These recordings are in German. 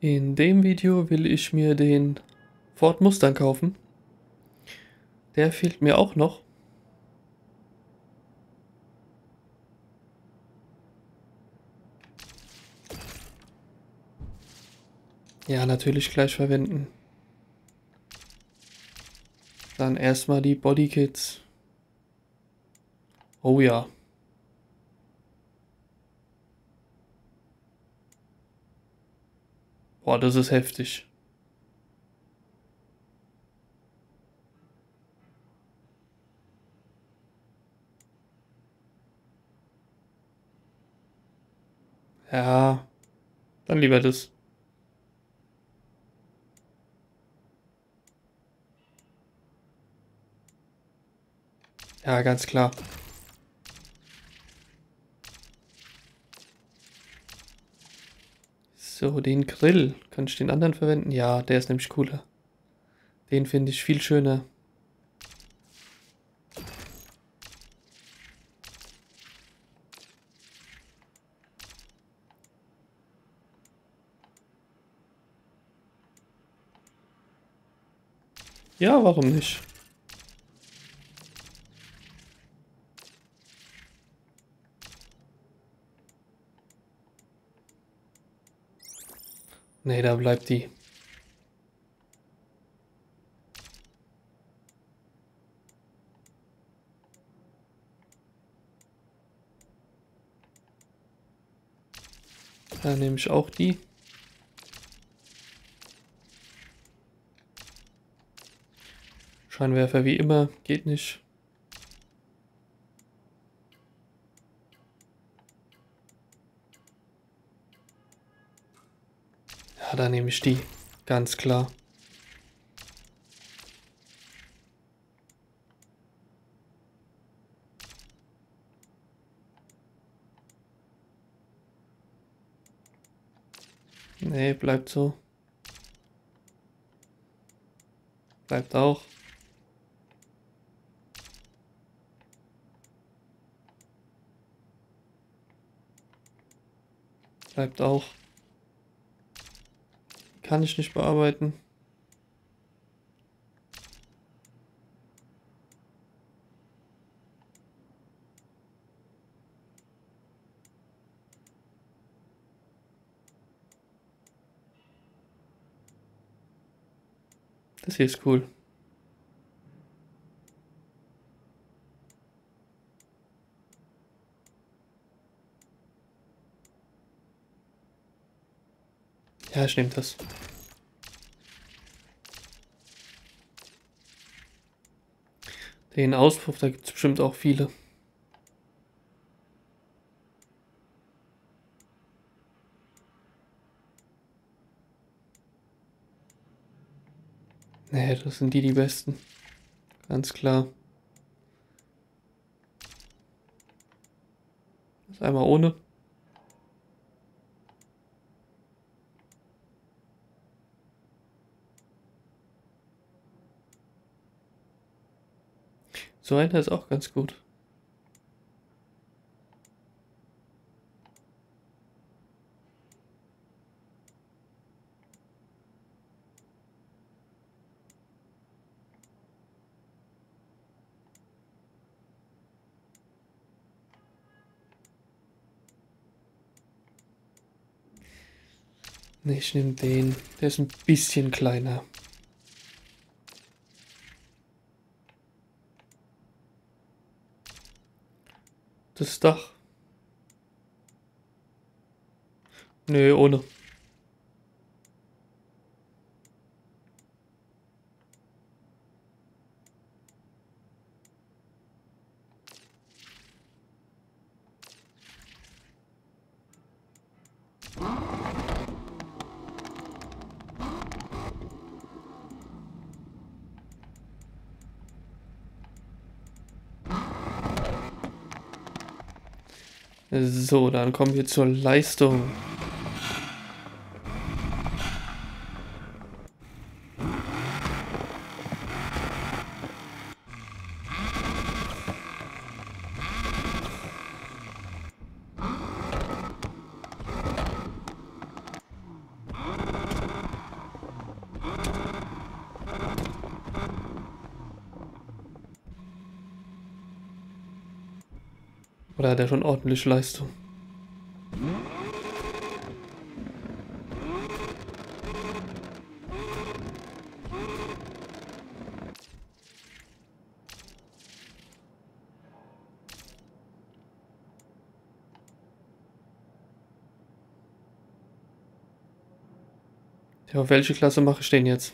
In dem Video will ich mir den Ford Mustang kaufen. Der fehlt mir auch noch. Ja, natürlich gleich verwenden. Dann erstmal die Bodykits. Oh ja. Boah, das ist heftig. Ja, dann lieber das. Ja, ganz klar. So, den Grill. Kann ich den anderen verwenden? Ja, der ist nämlich cooler. Den finde ich viel schöner. Ja, warum nicht? Nee, da bleibt die. Da nehme ich auch die. Scheinwerfer wie immer, geht nicht. Da nehme ich die. Ganz klar. Nee, bleibt so. Bleibt auch. Bleibt auch. Kann ich nicht bearbeiten. Das hier ist cool. Ja, ich nehme das. Den Auspuff, da gibt es bestimmt auch viele. Nee, das sind die die besten. Ganz klar. Das einmal ohne. So einer ist auch ganz gut. Ich nehme den. Der ist ein bisschen kleiner. Das Dach. Nö, ohne. So, dann kommen wir zur Leistung. Oder hat er schon ordentliche Leistung? Ja, welche Klasse mache ich denn jetzt?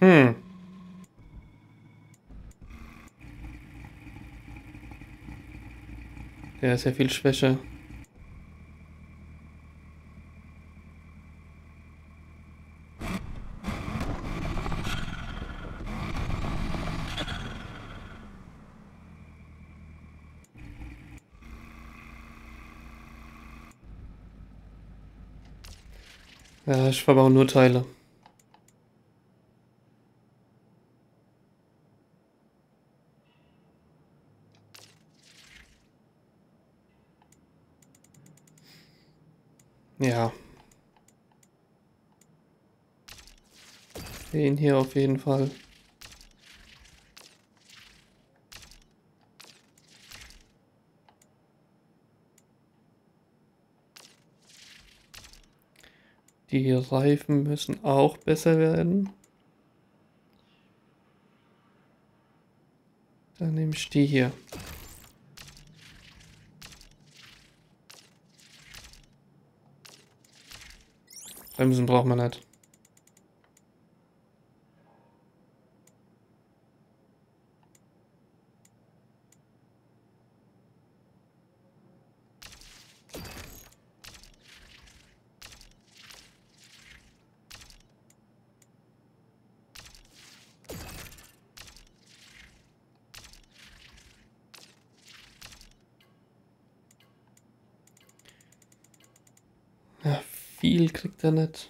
Hm. Der ist ja viel schwächer. Ja, ich verbaue nur Teile. Ja. Den hier auf jeden Fall. Die Reifen müssen auch besser werden. Dann nehme ich die hier. Bremsen braucht man nicht. Viel kriegt er nicht.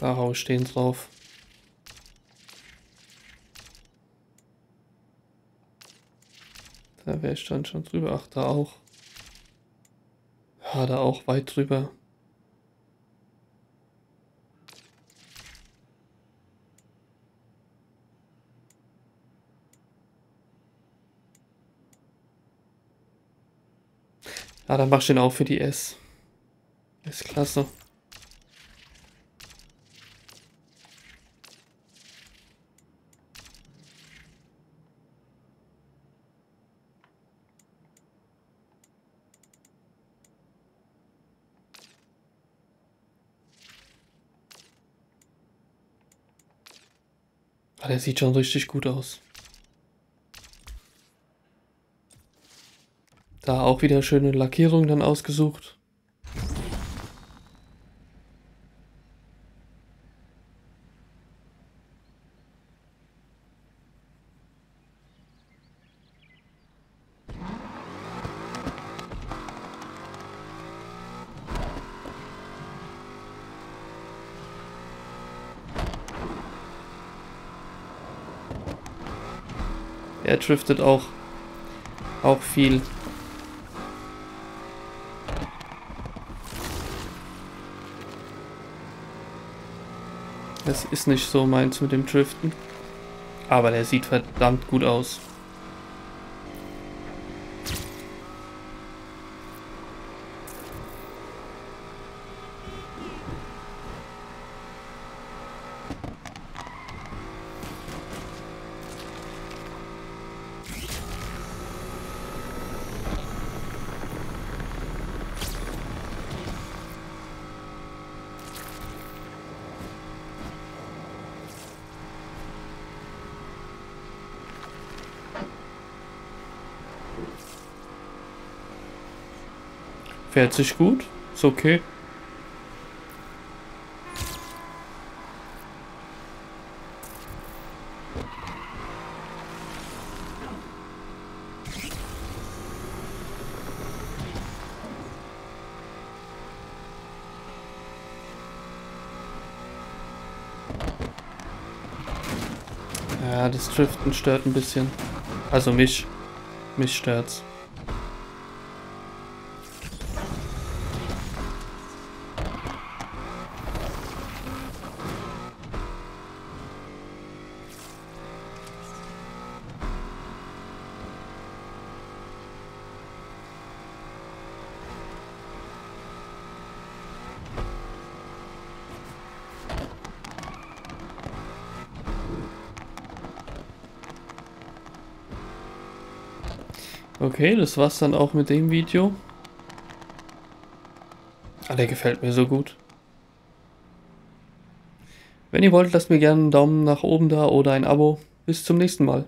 Da hau ich den drauf. Da wäre ich dann schon drüber. Ach, da auch. Da auch weit drüber. Ja, dann mach ich den auch für die S. Ist der sieht schon richtig gut aus. Da auch wieder schöne Lackierung dann ausgesucht. Er driftet auch, auch viel. Das ist nicht so meins mit dem Driften. Aber der sieht verdammt gut aus. Fährt sich gut. Ist okay. Ja, das Driften stört ein bisschen. Also mich. Mich stört's. Okay, das war's dann auch mit dem Video. Ah, der gefällt mir so gut. Wenn ihr wollt, lasst mir gerne einen Daumen nach oben da oder ein Abo. Bis zum nächsten Mal.